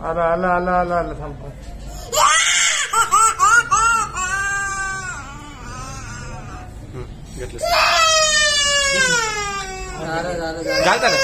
알아 알아 알아 알아 알아 삼판 जाता है